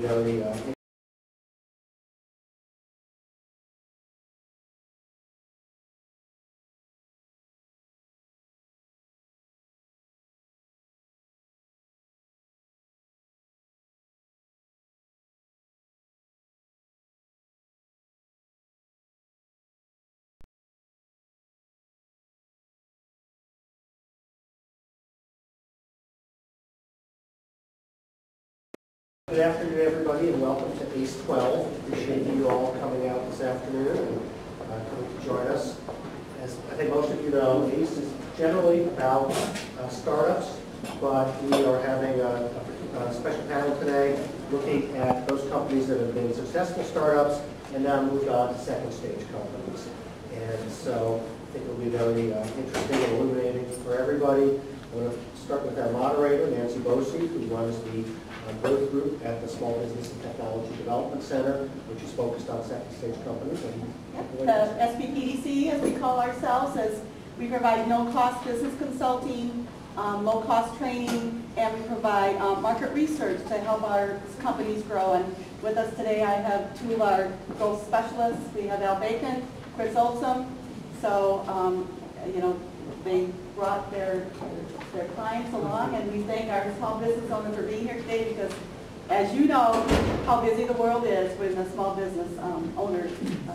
be very Good afternoon, everybody, and welcome to ACE 12. Appreciate you all coming out this afternoon and uh, coming to join us. As I think most of you know, ACE is generally about uh, startups, but we are having a a special panel today looking at those companies that have been successful startups and now moved on to second stage companies. And so I think it'll be very uh, interesting and illuminating for everybody. I want to start with our moderator, Nancy Bosey, who runs the growth group at the Small Business and Technology Development Center, which is focused on second stage companies. And- The SBTDC, as we call ourselves, is we provide no-cost business consulting, um, low-cost training, and we provide um, market research to help our companies grow. And with us today, I have two of our growth specialists. We have Al Bacon, Chris Olson. So, um, you know, they brought their, their clients along, and we thank our small business owners for being here today because as you know, how busy the world is with the small business um, owner uh,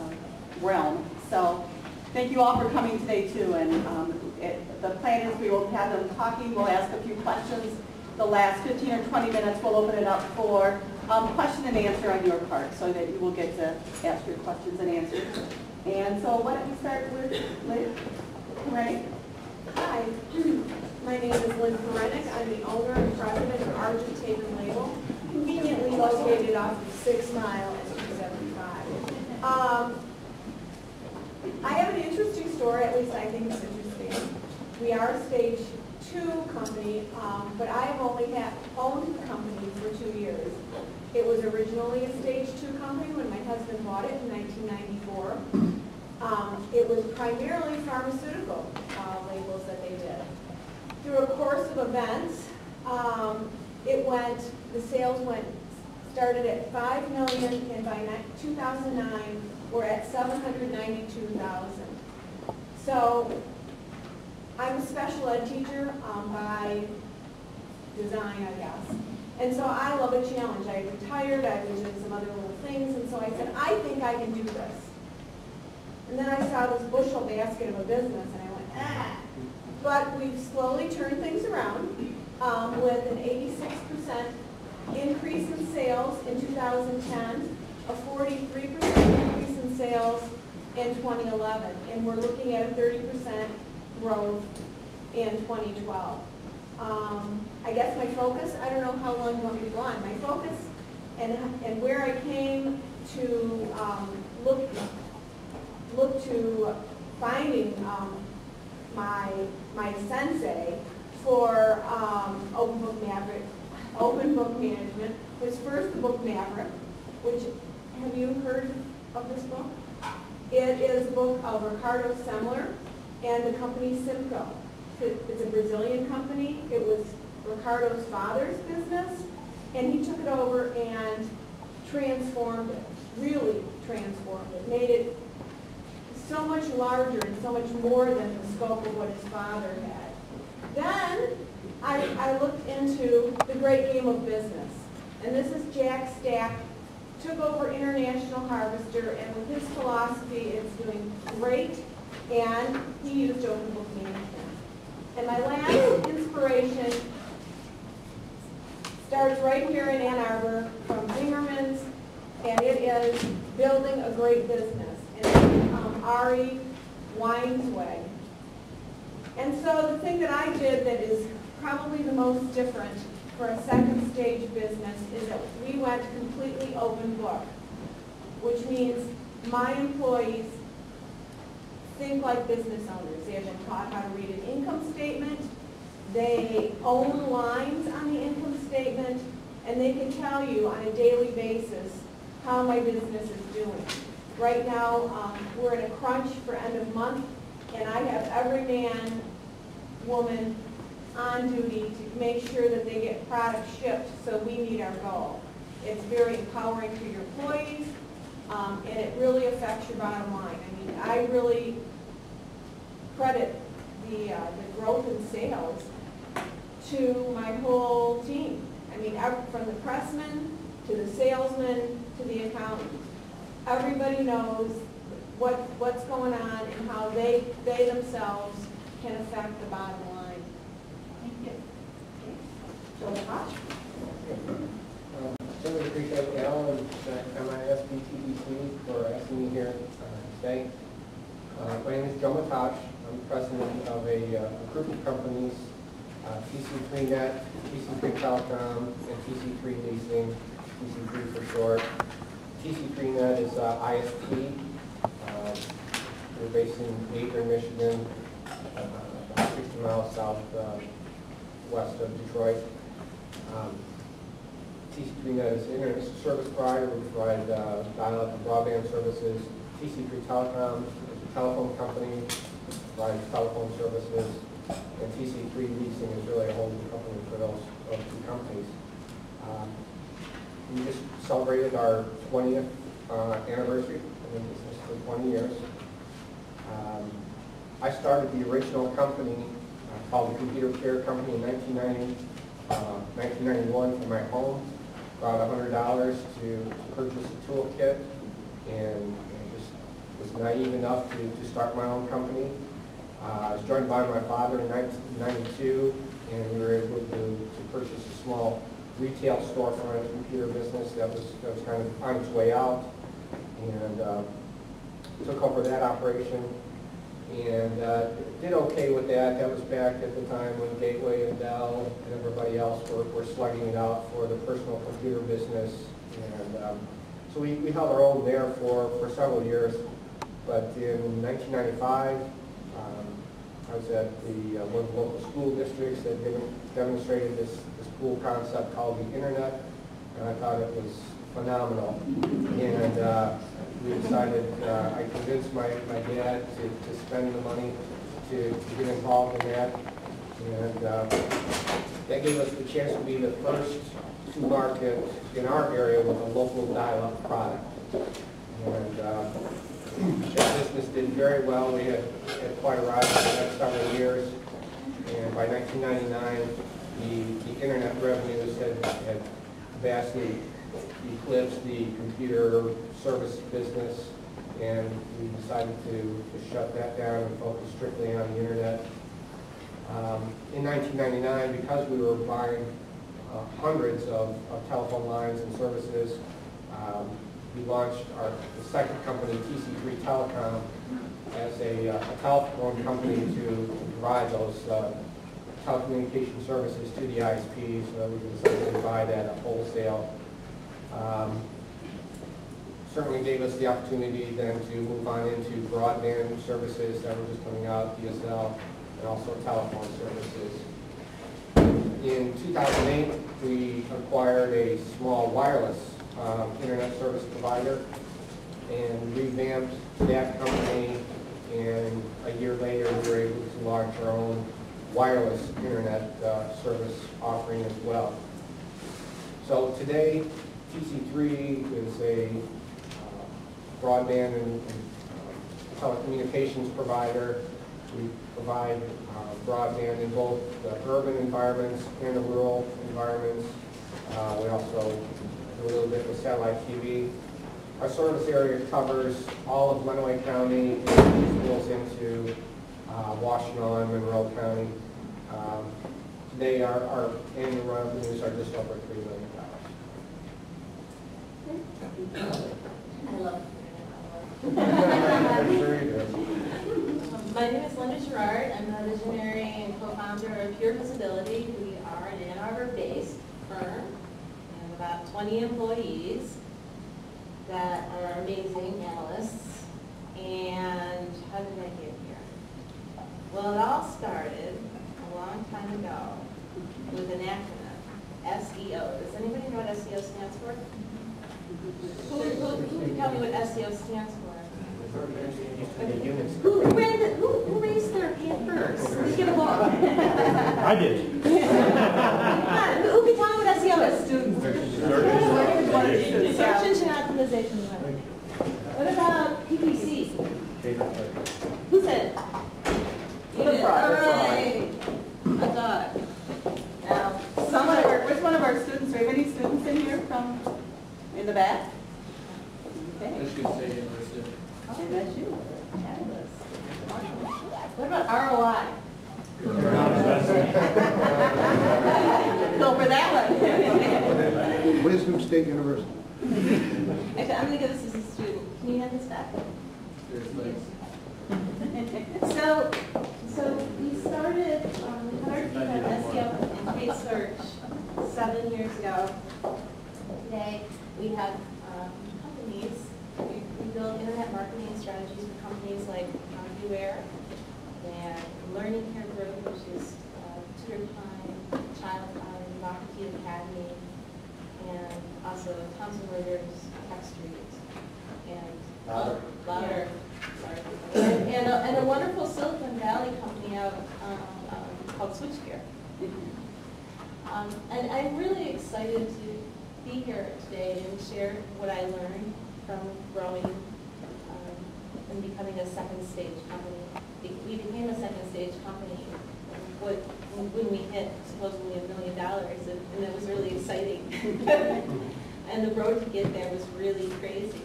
realm. So thank you all for coming today too. And um, it- the plan is we will have them talking, we'll ask a few questions. The last 15 or 20 minutes, we'll open it up for um, question and answer on your part so that you will get to ask your questions and answers. And so why don't we start with Liz? Right? Hi, my name is Lynn Perenik. I'm the owner and president of Argent Label, conveniently located off of Six Mile and 275. Um, I have an interesting story, at least I think it's interesting. We are a stage two company, um, but I have only had, owned the company for two years. It was originally a stage two company when my husband bought it in 1994. Um, It was primarily pharmaceutical uh, labels that they did. Through a course of events, um, it went, the sales went, started at 5 million, and by 2009, we're at 792,000. So I'm a special ed teacher um, by design, I guess. And so I love a challenge. I retired, I was doing some other little things, and so I said, I think I can do this. And then I saw this bushel basket of a business, and I went, ah. But we've slowly turned things around um, with an 86% increase in sales in 2010, a 43% increase in sales in 2011, and we're looking at a 30% growth in 2012. Um, I guess my focus, I don't know how long you want me to go on, my focus and, and where I came to um, look look to finding um, my my sensei for um, Open Book Maverick, Open Book Management was first the book Maverick, which have you heard of this book? It is a book of Ricardo Semler and the company Semco. It's a Brazilian company. It was Ricardo's father's business, and he took it over and transformed it, really transformed it, made it so much larger and so much more than the scope of what his father had. Then I, I looked into the great game of business. And this is Jack Stack, took over International Harvester, and with his philosophy, it's doing great, and he used open book management. And my last inspiration starts right here in Ann Arbor from Zingerman's, and it is building a great business. And Ari Weinzweig. And so the thing that I did that is probably the most different for a second stage business is that we went completely open book, which means my employees think like business owners. They have been taught how to read an income statement. They own lines on the income statement, and they can tell you on a daily basis how my business is doing. Right now, um, we're in a crunch for end of month, and I have every man, woman on duty to make sure that they get product shipped so we meet our goal. It's very empowering to your employees, um, and it really affects your bottom line. I mean, I really credit the, uh, the growth in sales to my whole team. I mean, from the pressman to the salesman to the accountant. Everybody knows what, what's going on and how they, they themselves can affect the bottom line. Thank you. Joe Koch? Um, Certainly appreciate Alan and MISBTDC for asking me here uh, today. Uh, My name is Joe Matosh. I'm president of a uh, a group of companies, uh, TC3Net, TC3 Telecom, and TC3 Leasing, TC3 for short. TC3Net is uh, ISP. Um, We're based in Adrian, Michigan, uh, about 60 miles south uh, west of Detroit. Um, TC3Net is an internet service provider, we provide uh, dial-up and broadband services. TC3 Telecom is a telephone company, provides telephone services. And TC3 Leasing is really a holding company for those, those two companies. Um, We just celebrated our 20th uh, anniversary, in business for 20 years. Um, I started the original company uh, called the Computer Care Company in 1990, uh, 1991 from my home, about $100 to purchase a toolkit, and and just was naive enough to, to start my own company. Uh, I was joined by my father in 1992, and we were able to, to purchase a small retail storefront computer business that was, that was kind of on its way out, and uh, took over that operation and uh, did okay with that. That was back at the time when Gateway and Dell and everybody else were, were slugging it out for the personal computer business. And um, so we, we held our own there for, for several years. But in 1995, um, I was at the, uh, one of the local school districts that demonstrated this, this cool concept called the internet. And I thought it was phenomenal. And uh, we decided, uh, I convinced my, my dad to, to spend the money to, to get involved in that. And uh, that gave us the chance to be the first to market in our area with a local dial-up product. And uh, that business did very well. We had, had quite a rise in the next several years. And by 1999, the, the internet revenues had, had vastly eclipsed the computer service business, and we decided to, to shut that down and focus strictly on the internet. Um, In 1999, because we were buying uh, hundreds of, of telephone lines and services, um, we launched our, second company, TC3 Telecom, as a, uh, a telephone company to provide those uh, telecommunication services to the ISPs, so that we can essentially buy that at wholesale. Um, Certainly gave us the opportunity then to move on into broadband services that were just coming out, DSL, and also telephone services. In 2008, we acquired a small wireless um, internet service provider and revamped that company, and a year later, we were able to launch our own wireless internet uh, service offering as well. So today, TC3 is a uh, broadband and and, uh, telecommunications provider. We provide uh, broadband in both the urban environments and the rural environments. Uh, We also do a little bit with satellite TV. Our service area covers all of Lenawee County and spills into uh, Washtenaw and Monroe County. Um, Today, our our annual revenues are just over $3 million. I love Very good. My name is Linda Girard. I'm the visionary and co-founder of Pure Visibility. We are an Ann Arbor-based firm. We have about 20 employees that are amazing analysts. And how did I get here? Well, it all started a long time ago with an acronym, SEO. Does anybody know what SEO stands for? Who, who, who can tell me what SEO stands for? The. Who ran the, who, who raised their hand first? Let's get a ball. I did. Come Who who can tell me what SEO is? students. Search engine optimization. What about PPC? Who said it? You The did. fraud, the All fraud. right. A dog. Now, Some of our, which one of our students, do we have any students in here from, in the back? Okay, Michigan State University. and that's you. Fabulous. What about ROI? Go for that one. Wisdom State University. Actually, I'm gonna give this as a student. Can you hand this back? So, so we started, um, we started SEO and paid search seven years ago. Today, we have, um, companies, we, we build internet marketing strategies for companies like VMware and Learning Care Group, which is, uh, Tutor Time, Child Time, Mockery Academy, and also Thomson Reuters, Techstreet, and. Louder. Louder, sorry. And, a, and a wonderful Silicon Valley company out, um, um, called Switchgear. Um, and I'm really excited to be here today and share what I learned from growing, um, and becoming a second stage company. We became a second stage company when, we hit supposedly a million dollars, and, and it was really exciting. And the road to get there was really crazy.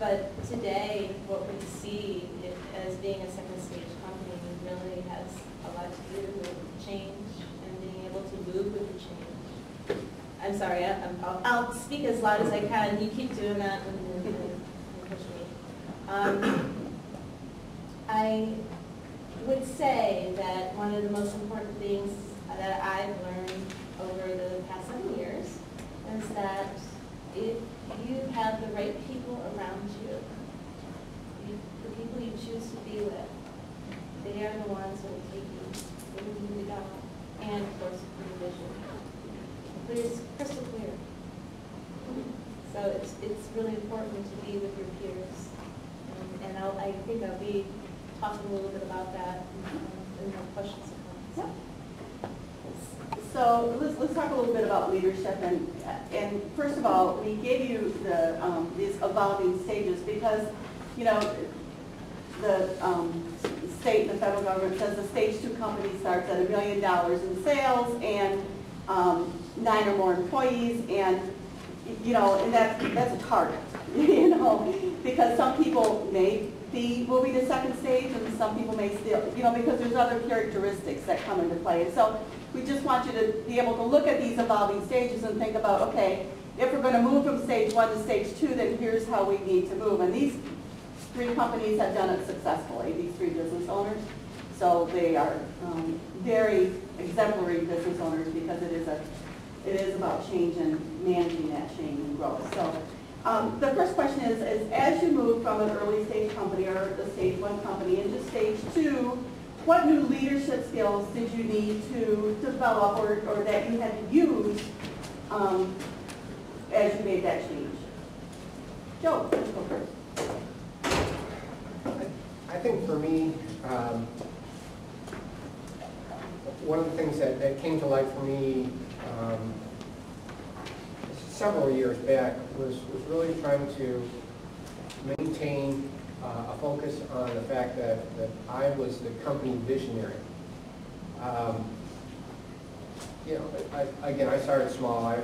But today, what we see it as being a second stage company really has a lot to do with change and being able to move with the change. I'm sorry, I- I'm- I'll, I'll speak as loud as I can, you keep doing that and and- and push me. Um, I would say that one of the most important things that I've learned over the past seven years is that if you have the right people around you, you, the people you choose to be with, they are the ones who will take you where you need to go, and of course, your vision. But it's crystal clear. So it's, it's really important to be with your peers. And- And I'll, I think I'll be talking a little bit about that um, in the questions and comments. So let's, let's talk a little bit about leadership and, and first of all, we gave you the, um, these evolving stages because, you know, the, um, state, and the federal government says the stage two company starts at a million dollars in sales and, um, nine or more employees and, you know, and that's, that's a target, you know, because some people may be moving to second stage and some people may still, you know, because there's other characteristics that come into play. And so we just want you to be able to look at these evolving stages and think about, okay, if we're going to move from stage one to stage two, then here's how we need to move. And these three companies have done it successfully, these three business owners. So they are um, very exemplary business owners because it is a, it is about change and managing that change and growth. So um, the first question is, is as you move from an early stage company or a stage one company into stage two, what new leadership skills did you need to develop or, or that you had to use um, as you made that change? Joe, let's go first. I think for me, um, one of the things that, that came to light for me um, several years back was, was really trying to maintain uh, a focus on the fact that, that I was the company visionary. Um, You know, I, again, I started small, I,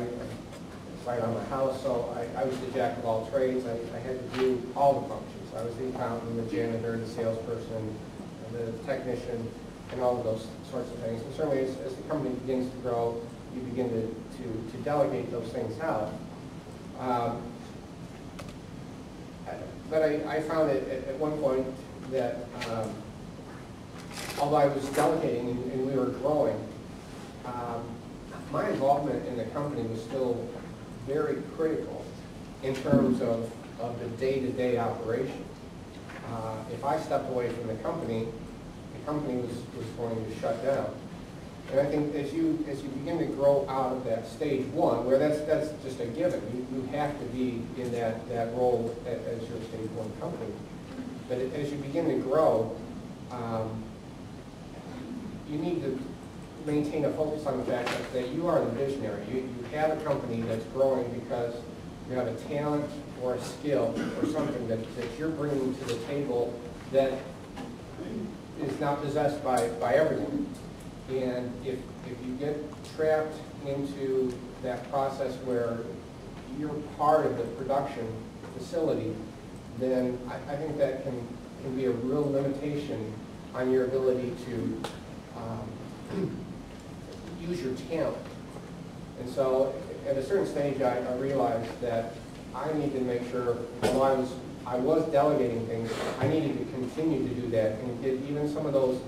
right on my house, so I, I was the jack of all trades, I, I had to do all the functions. I was the accountant, the janitor, the salesperson, the technician, and all of those sorts of things. And certainly, as, as the company begins to grow, you begin to, to, to delegate those things out. Um, But I, I found it at, at one point that, um, although I was delegating and, and we were growing, um, my involvement in the company was still very critical in terms of, of the day-to-day operation. Uh, If I stepped away from the company, the company was, was going to shut down. And I think as you, as you begin to grow out of that stage one, where that's, that's just a given, you, you have to be in that, that role a- as your stage one company. But as you begin to grow, um, you need to maintain a focus on the fact that- that you are the visionary. You, you have a company that's growing because you have a talent or a skill or something that, that you're bringing to the table that is not possessed by, by everyone. And if, if you get trapped into that process where you're part of the production facility, then I, I think that can, can be a real limitation on your ability to um, use your talent. And so, at a certain stage, I, I realized that I need to make sure, while I was, I was delegating things, I needed to continue to do that and get even some of those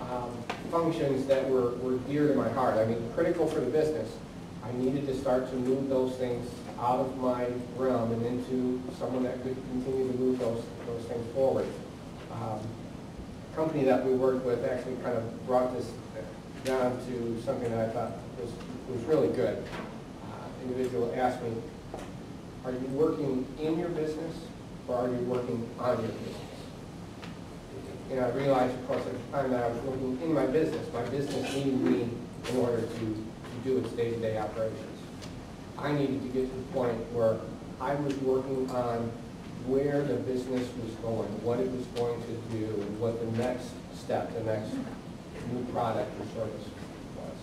um, functions that were, were dear to my heart, I mean, critical for the business. I needed to start to move those things out of my realm and into someone that could continue to move those, those things forward. Um, Company that we worked with actually kind of brought this down to something that I thought was, was really good. Uh, Individual asked me, are you working in your business or are you working on your business? And I realized, of course, at the time that I was working in my business. My business needed me in order to, to do its day-to-day operations. I needed to get to the point where I was working on where the business was going, what it was going to do, and what the next step, the next new product or service was.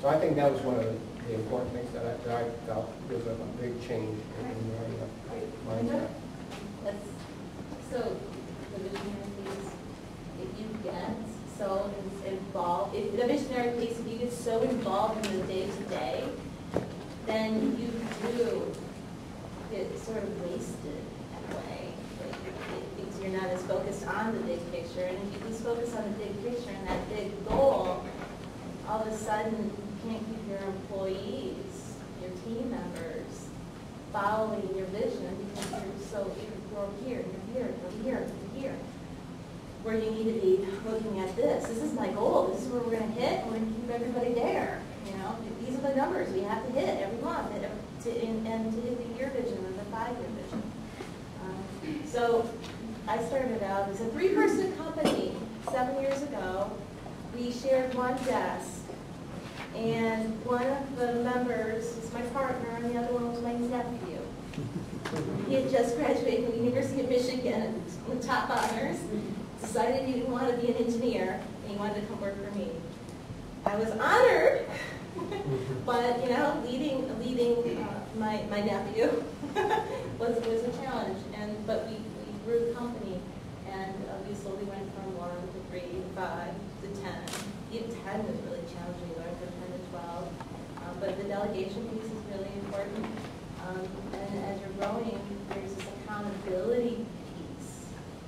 So I think that was one of the the important things that I, that I felt was a big change in my mindset. That's, so, the visionary piece, if you get so in- involved, if the visionary piece, if you get so involved in the day-to-day, then you do get sort of wasted a way. Like, Because you're not as focused on the big picture, and if you lose focus on the big picture and that big goal, all of a sudden, you can't keep your employees, your team members, following your vision because you're so, you're here, you're here, you're here. Where you need to be looking at this, this is my goal, this is where we're gonna hit, we're gonna keep everybody there, you know? These are the numbers we have to hit every month, and to, and and to hit the year vision and the five-year vision. Um, So, I started out as a three-person company seven years ago. We shared one desk, and one of the members was my partner, and the other one was my nephew. He had just graduated from the University of Michigan with top honors, decided he didn't want to be an engineer, and he wanted to come work for me. I was honored, but, you know, leading, leading uh, my, my nephew was, was a challenge, and, but we, we grew the company, and uh, we slowly went from one to three, five, to ten. Even ten was really challenging, going from ten to twelve, Um, but the delegation piece is really important. Um, And as you're growing, there's this accountability piece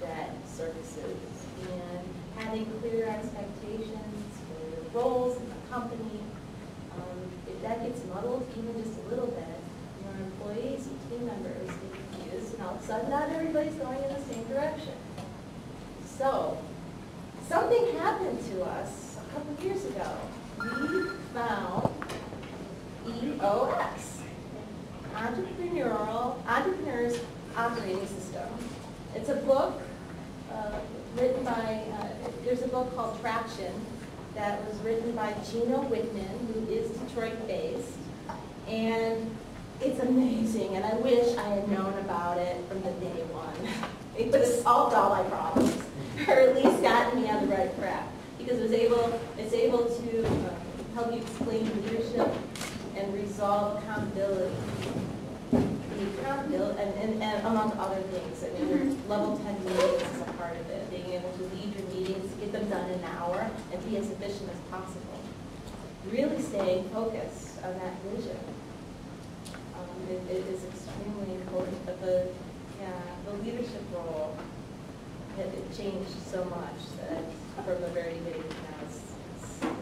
that surfaces, and having clear expectations for roles in the company. Um, If that gets muddled even just a little bit, your employees and team members get confused, and all of a sudden, not everybody's going in the same direction. So, something happened to us a couple of years ago. We found EOS, Entrepreneurial, Entrepreneur's Operating System. It's a book uh, written by, uh, there's a book called Traction that was written by Gino Wickman, who is Detroit-based. And it's amazing, and I wish I had known about it from the day one. It would have solved all my problems, or at least gotten me on the right track. Because it was able, it's able to uh, help you explain leadership and resolve accountability. And, and, and among other things, I mean, level ten meetings is a part of it, being able to lead your meetings, get them done in an hour, and be as efficient as possible. Really staying focused on that vision um, it, it is extremely important, but the, yeah, the leadership role, it, it changed so much that from the very beginning, now it's,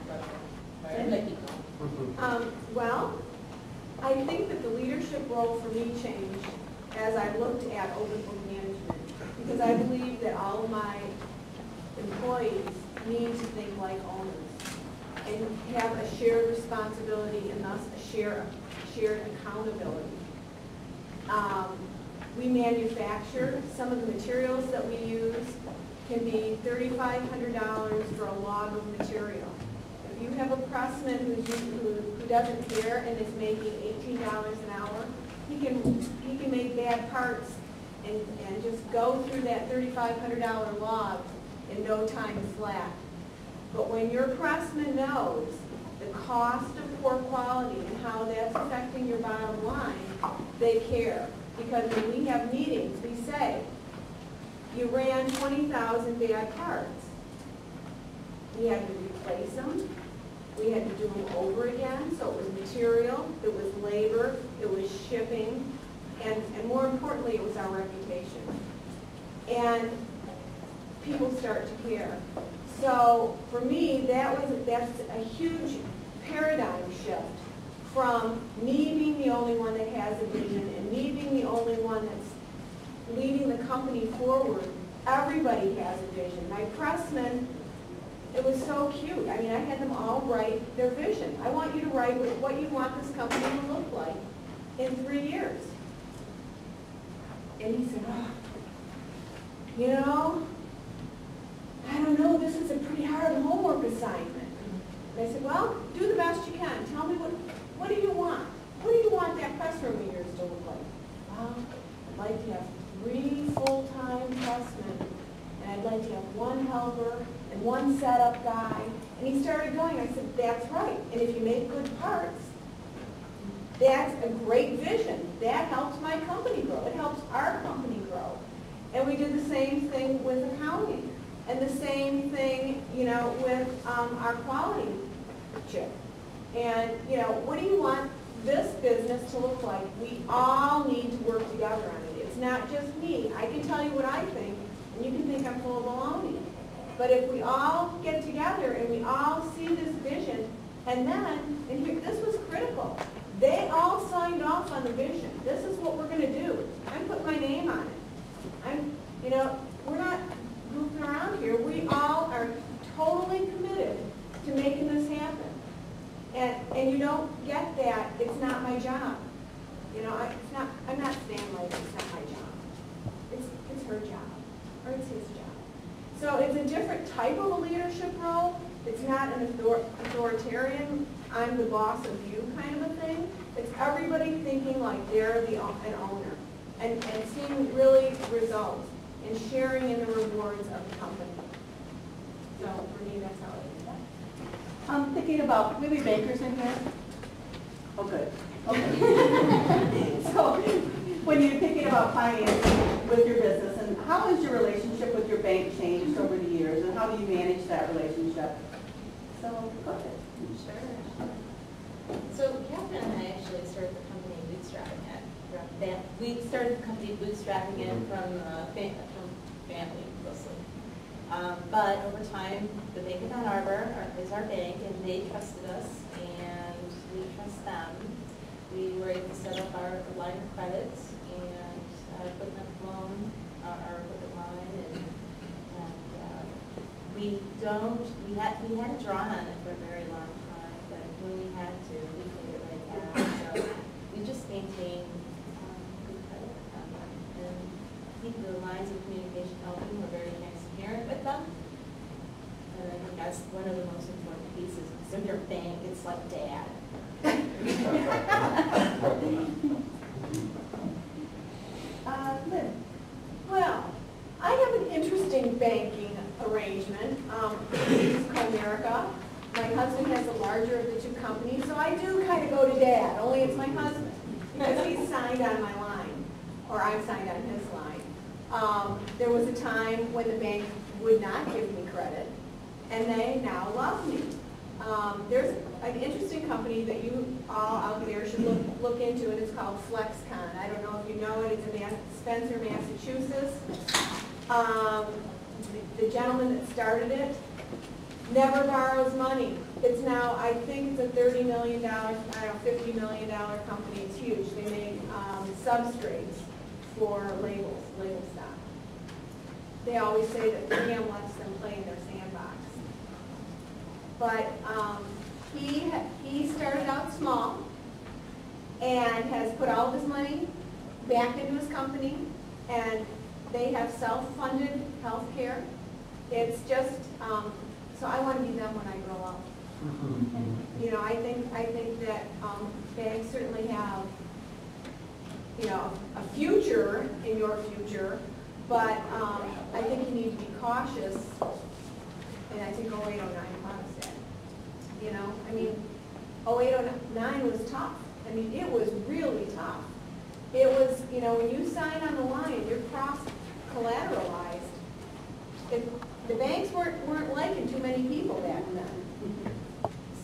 incredible. Um, well, I think that the leadership role for me changed as I looked at open book. Because I believe that all of my employees need to think like owners and have a shared responsibility and thus a share, shared accountability. Um, we manufacture, some of the materials that we use can be thirty-five hundred dollars for a log of material. If you have a pressman who, who doesn't care and is making eighteen dollars an hour, he can, he can make bad parts and, and just go through that thirty-five hundred dollar log in no time flat. But when your pressman knows the cost of poor quality and how that's affecting your bottom line, they care. Because when we have meetings, we say, you ran twenty thousand bad parts. We had to replace them, we had to do them over again, so it was material, it was labor, it was shipping, and, and more importantly, it was our reputation. And people start to care. So for me, that was, that's a huge paradigm shift from me being the only one that has a vision and me being the only one that's leading the company forward. Everybody has a vision. My pressmen, it was so cute. I mean, I had them all write their vision. I want you to write what what you want this company to look like in three years. And he said, oh, you know, I don't know, this is a pretty hard homework assignment. And I said, well, do the best you can. Tell me what, what do you want? What do you want that classroom room of yours to look like? Well, I'd like to have three full-time pressmen, and I'd like to have one helper and one setup guy. And he started going, I said, that's right. And if you make good parts, that's a great vision. That helps my company grow. It helps our company grow. And we did the same thing with accounting. And the same thing, you know, with um, our quality chip. And, you know, what do you want this business to look like? We all need to work together on it. It's not just me. I can tell you what I think, and you can think I'm full of baloney. But if we all get together and we all see this vision, and then, and here, this was critical, they all signed off on the vision. This is what we're going to do. I'm my name on it. I'm, you know, we're not goofing around here. We all are totally committed to making this happen. And, and you don't get that, it's not my job. You know, I, it's not, I'm not saying like it's not my job. It's, it's her job, or it's his job. So it's a different type of a leadership role. It's not an author- authoritarian, I'm the boss of you kind of a thing. It's everybody thinking like they're the, an owner and, and seeing really results and sharing in the rewards of the company. So for me, that's how I do that. I'm thinking about, maybe bankers in here? Oh, good. Okay. So, when you're thinking about financing with your business, and how has your relationship with your bank changed over the years, and how do you manage that relationship? So, go ahead. Sure. So Catherine and I actually started the company bootstrapping it. That- We started the company bootstrapping it from, uh, from family mostly. Um, But over time, the Bank of Ann Arbor is our bank, and they trusted us, and we trust them. We were able to set up our line of credit and uh, equipment loan, our our equipment line, and, and uh, we don't, we had, we hadn't drawn on it for a very long time, when we had to, we paid it right. So we just maintain um. And keep the lines of communication open, we're very transparent with them. And I think that's one of the most important pieces, because in your bank, it's like dad. Uh, Lynn? Well, I have an interesting banking arrangement. Um, is Comerica. My husband has the larger of the two companies, so I do kind of go to dad, only it's my husband, because he's signed on my line, or I'm signed on his line. Um, There was a time when the bank would not give me credit, and they now love me. Um, There's an interesting company that you all out there should look, look into, and it's called FlexCon. I don't know if you know it, it's in Mas- Spencer, Massachusetts. Um, The the gentleman that started it never borrows money. It's now, I think it's a thirty million dollar, I don't know, fifty million dollar company, it's huge. They make um, substrates for labels, label stock. They always say that 3M lets them play in their sandbox. But um, he, he started out small and has put all of his money back into his company, and they have self-funded health care. It's just, um, so I want to be them when I grow up. You know, I think, I think that um, banks certainly have, you know, a future in your future, but um, I think you need to be cautious, and I think 0809 caused that. You know, I mean, 0809 was tough. I mean, it was really tough. It was, you know, when you sign on the line, you're cross collateralized. If, the banks weren't, weren't liking too many people back then.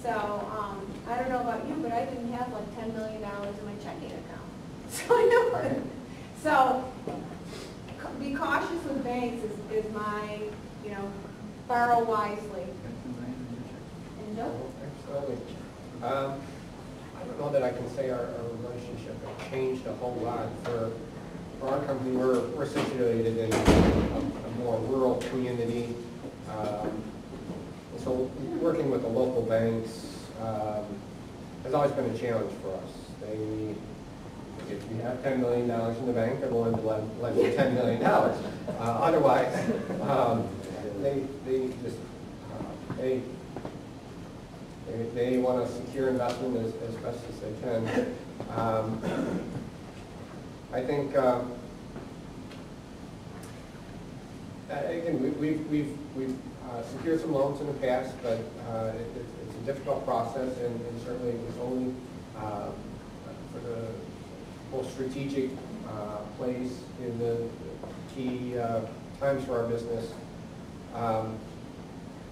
So, um, I don't know about you, but I didn't have like ten million dollars in my checking account. So I know. So, be cautious with banks is, is my, you know, borrow wisely. And? Absolutely. Um, I don't know that I can say our, our relationship has changed a whole lot. For, for our company, we're, we're situated in a, a more rural community. Um, So working with the local banks um, has always been a challenge for us. They, if you have ten million dollars in the bank, they're willing to lend, lend you ten million dollars. Uh, Otherwise, um, they, they just, uh, they, they, they want to secure investment as, as best as they can. Um, I think, um, uh, again, we- we've, we've, we've uh, secured some loans in the past, but uh, it- it's it's a difficult process, and and certainly it was only uh, for the most strategic uh, place in the key uh, times for our business. Um,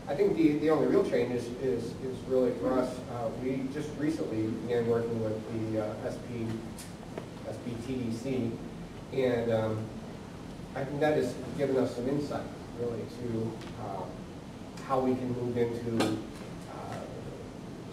I think the, the only real change is, is, is really for us, uh, we just recently began working with the uh, SP, and um, I think that has given us some insight, really, to uh, how we can move into uh,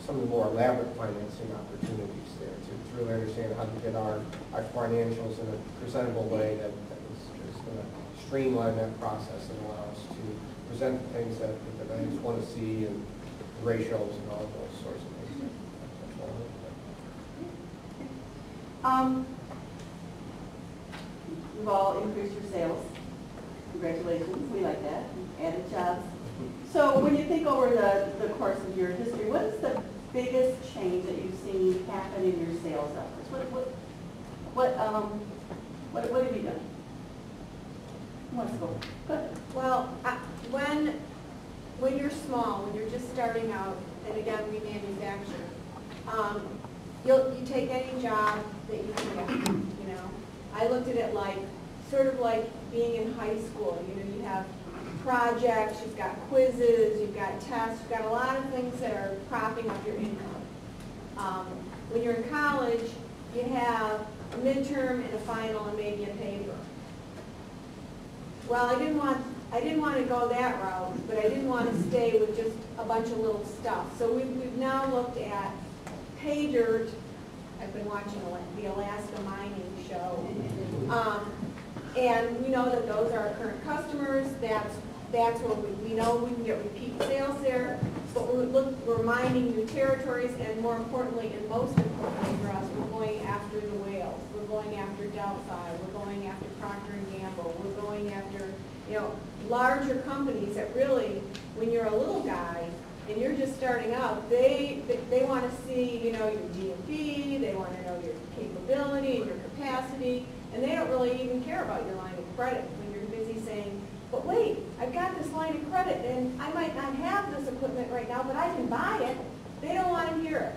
some of the more elaborate financing opportunities there, to to really understand how to get our, our financials in a presentable way that that is just going to streamline that process and allow us to present the things that that the banks want to see and ratios and all those sorts of things. Um, You've all increased your sales. Congratulations, we like that, added jobs. So when you think over the, the course of your history, what is the biggest change that you've seen happen in your sales efforts? What, what, what, um, what, what have you done? Who go? Go ahead. Well, I- when, when you're small, when you're just starting out, and again, we manufacture, um, you'll, you take any job that you can get, you know? I looked at it like, sort of like being in high school, you know, you have projects, you've got quizzes, you've got tests, you've got a lot of things that are propping up your income. Um, When you're in college, you have a midterm and a final and maybe a paper. Well, I didn't want, I didn't want to go that route, but I didn't want to stay with just a bunch of little stuff. So we've, we've now looked at pay dirt. I've been watching the Alaska mining show. Um, And we know that those are our current customers. That's, that's where we, we know we can get repeat sales there. But we're look, we're mining new territories and more importantly, and most importantly for us, we're going after the whales. We're going after Delphi. We're going after Procter and Gamble. We're going after, you know, larger companies that really, when you're a little guy and you're just starting out, they, they- they want to see, you know, your DMV, they want to know your capability and your capacity, and they don't really even care about your line of credit when you're busy saying, but wait, I've got this line of credit and I might not have this equipment right now, but I can buy it. They don't want to hear it.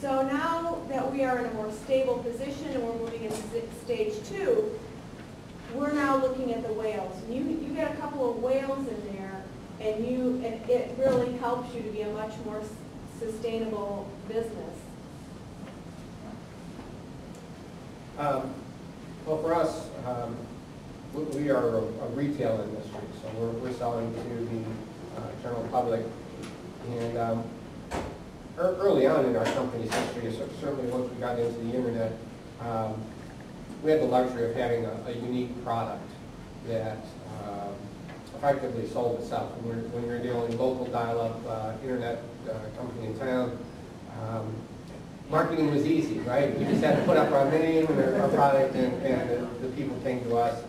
So now that we are in a more stable position and we're moving into stage two, we're now looking at the whales. And you, you get a couple of whales in there and you, and it really helps you to be a much more sustainable business. Um, Well, for us, um, we are a a retail industry, so we're we're selling to the uh, general public. And um, ear- early on in our company's history, certainly once we got into the internet, um, we had the luxury of having a a unique product that um, effectively sold itself. When you're, when we're the only local dial-up uh, internet uh, company in town, um, marketing was easy, right? We just had to put up our name and our, product and, and the, the people came to us.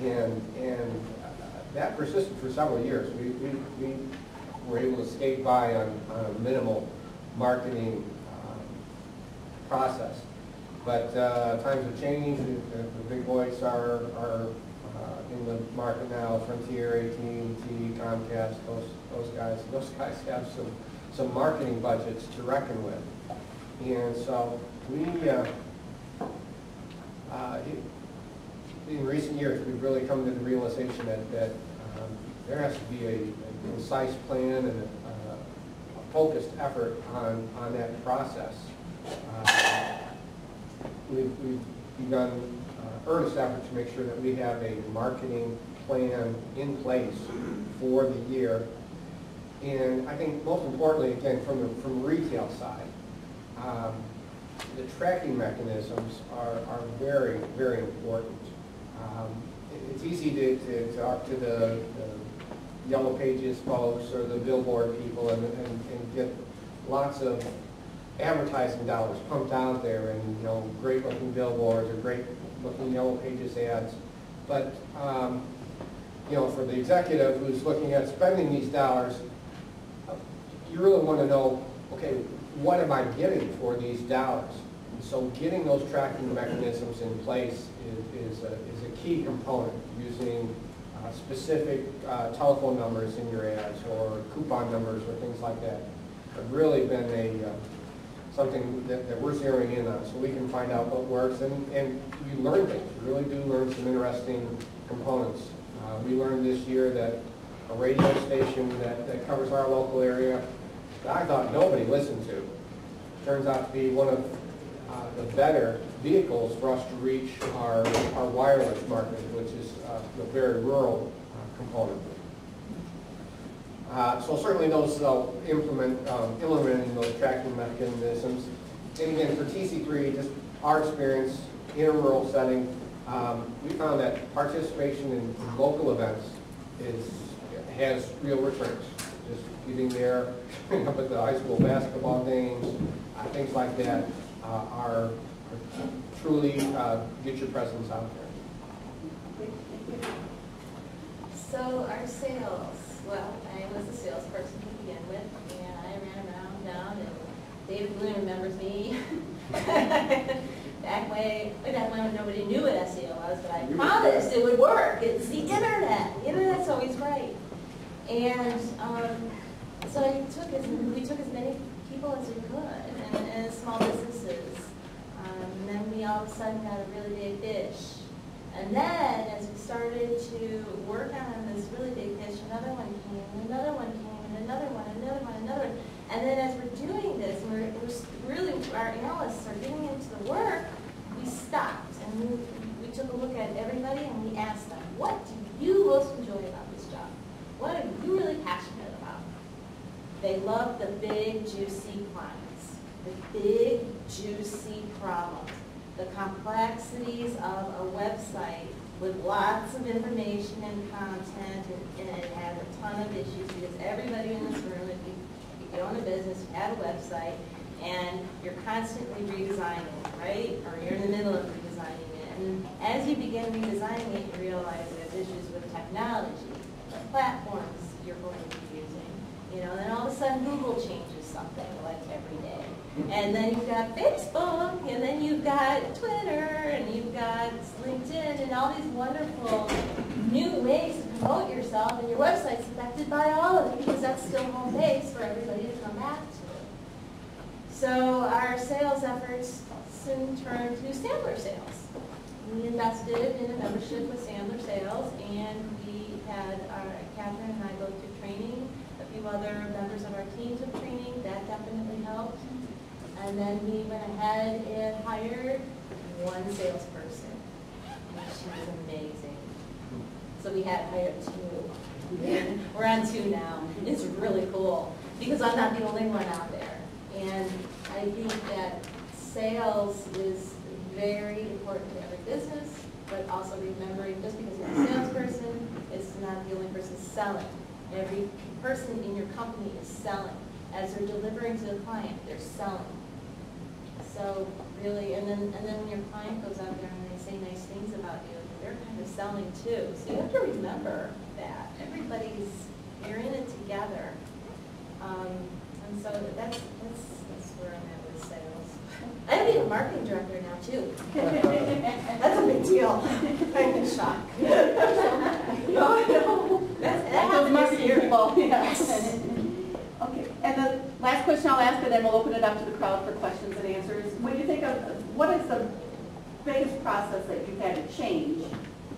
And, and uh, that persisted for several years. We, we, we we're able to skate by on, on a minimal marketing um, process. But uh, times have changed, the, the big boys are, are uh, in the market now, Frontier, AT&T, Comcast, those, those guys, those guys have some, some marketing budgets to reckon with. And so we, uh, uh, in recent years, we've really come to the realization that, that um, there has to be a a concise plan and a uh, a focused effort on, on that process. Uh, We've, we've begun uh, earnest effort to make sure that we have a marketing plan in place for the year. And I think most importantly, again, from the, from retail side, um, the tracking mechanisms are, are very, very important. Um, it- It's easy to, to talk to the, the yellow pages folks or the billboard people and, and, and get lots of advertising dollars pumped out there and, you know, great looking billboards or great looking yellow pages ads. But, um, you know, for the executive who's looking at spending these dollars, you really want to know, okay, what am I getting for these dollars? So getting those tracking mechanisms in place is, is a, is a key component, using uh, specific uh, telephone numbers in your ads or coupon numbers or things like that. Have really been a, uh, something that, that we're zeroing in on, so we can find out what works, and, and we learn things, we really do learn some interesting components. Uh, we learned this year that a radio station that, that covers our local area, that I thought nobody listened to, turns out to be one of uh, the better vehicles for us to reach our, our wireless market, which is uh, the very rural uh, component. Uh, So certainly those, uh, implement, um, implementing those tracking mechanisms. And again, for TC3, just our experience in a rural setting, um, we found that participation in local events is, has real returns. Just getting there, up at the high school basketball games, uh, things like that uh, are are truly uh, get your presence out there. So our sales, well, I was a salesperson to begin with, and I ran around down, and David Bloom remembers me. Back way, way back when nobody knew what SEO was, but I promised it would work. It's the internet. The internet's always right. And um, so I took as, we took as many people as we could, and, and small businesses. Um, and then we all of a sudden got a really big fish. And then, as we started to work on this really big fish, another one came, and another one came, and another one, another one, another one. And then as we're doing this, we're, we're really, our analysts are getting into the work, we stopped and we, we took a look at everybody and we asked them, what do you most enjoy about? What are you really passionate about? They love the big juicy clients, the big juicy problems, the complexities of a website with lots of information and content, and, and it has a ton of issues, because everybody in this room, if you, if you own a business, you have a website, and you're constantly redesigning it, right? Or you're in the middle of redesigning it, and as you begin redesigning it, you realize there's issues with technology, platforms you're going to be using, you know, then all of a sudden Google changes something like every day. And then you've got Facebook, and then you've got Twitter, and you've got LinkedIn, and all these wonderful new ways to promote yourself, and your website's affected by all of it, because that's still home base for everybody to come back to. So our sales efforts soon turned to Sandler Sales. We invested in a membership with Sandler Sales, and we had our, Catherine and I go through training. A few other members of our team took training, that definitely helped. And then we went ahead and hired one salesperson, and she was amazing. So we had hired two. And we're on two now. It's really cool, because I'm not the only one out there. And I think that sales is very important to every business, but also remembering, just because you're a salesperson, it's not the only person selling. Every person in your company is selling. As they're delivering to the client, they're selling. So really, and then, and then when your client goes out there and they say nice things about you, they're kind of selling too. So you have to remember that. Everybody's, you're in it together. Um, and so that's, that's, that's where I'm at. I'm a marketing director now too. That's a big deal. I'm in shock. No, no, that's, that happened this year. yes. Okay, and the last question I'll ask, and then we'll open it up to the crowd for questions and answers. When you think of, what is the biggest process that you've had to change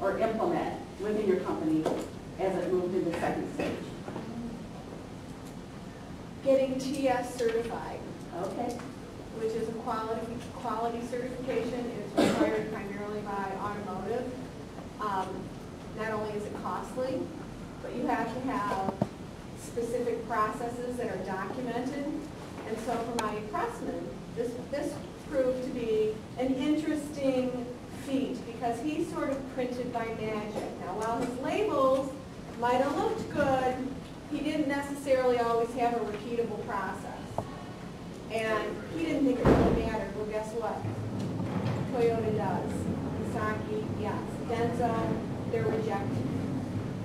or implement within your company as it moved into the second stage? Getting TS certified, Okay, which is a quality, quality certification. It's required primarily by automotive. Um, Not only is it costly, but you have to have specific processes that are documented. And so for my pressman, this, this proved to be an interesting feat because he sort of printed by magic. Now, while his labels might have looked good, he didn't necessarily always have a repeatable process. And he didn't think it really mattered. Well, guess what? Toyota does. Misaki, yes. Denso, they're rejected.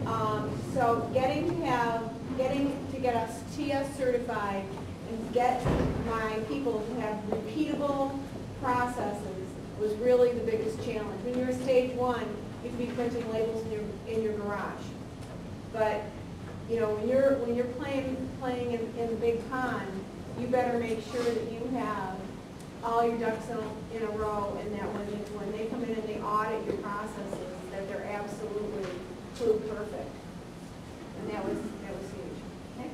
Um, so getting to have, getting to get us TS certified and get my people to have repeatable processes was really the biggest challenge. When you're stage one, you can be printing labels in your, in your garage. But, you know, when you're, when you're playing, playing in, in the big pond, you better make sure that you have all your ducks in, a row and that when, when they come in and they audit your processes, that they're absolutely clue perfect. And that was, that was huge. okay.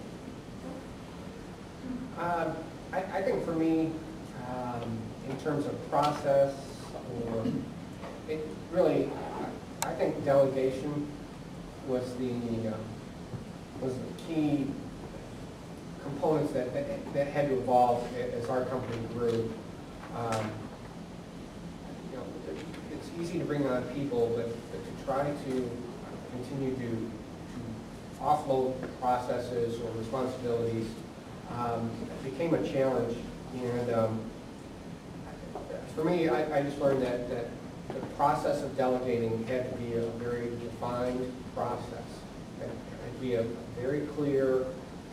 Um, I, I think for me, um, in terms of process, or, it really, I think delegation was the, uh, was the key components that, that- that had to evolve as our company grew. Um, You know, it's easy to bring on people, but but to try to continue to to offload processes or responsibilities um, became a challenge. And um, for me, I, I just learned that, that the process of delegating had to be a very defined process. It had to be a very clear